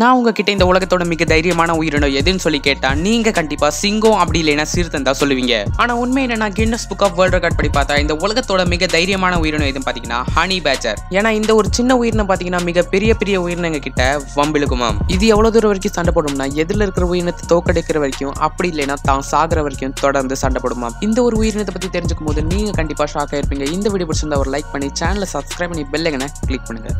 நான் உங்ககிட்ட இந்த உலகத்தோட மிக தைரியமான உயிரினம் எதுன்னு சொல்லி கேட்டா நீங்க கண்டிப்பா சிங்கம் அப்படி இல்லைன்னா சிறுத்தை தான் சொல்லுவீங்க. ஆனா உண்மை என்னன்னா Guinness book of world record படி பார்த்தா இந்த உலகத்தோட மிக தைரியமான உயிரினம் எதுன்னு பாத்தீங்கன்னா ஹனி பேச்சர் ஏன்னா இந்த ஒரு சின்ன உயிரினம் பாத்தீங்கன்னா மிக பெரிய பெரிய உயிரினங்க கிட்ட வம்பிழுக்குமாம் இது எவ்வளவு தூரம் வரைக்கும் சண்டை போடும்னா எதுல இருக்கிற உயிரினத்தை தோக்கடிக்கிற வரைக்கும் அப்படி இல்லைன்னா தான் சாகிற வரைக்கும் தொடர்ந்து சண்டை போடுமாம் இந்த ஒரு உயிரினத்தை பத்தி தெரிஞ்சுக்கும் போது நீங்க கண்டிப்பா ஷாக் ஆயிருப்பீங்க. இந்த வீடியோ பிடிச்சிருந்தா ஒரு லைக் பண்ணி சேனலை சப்ஸ்கிரைப் பண்ணி பெல் கிளிக் பண்ணுங்க.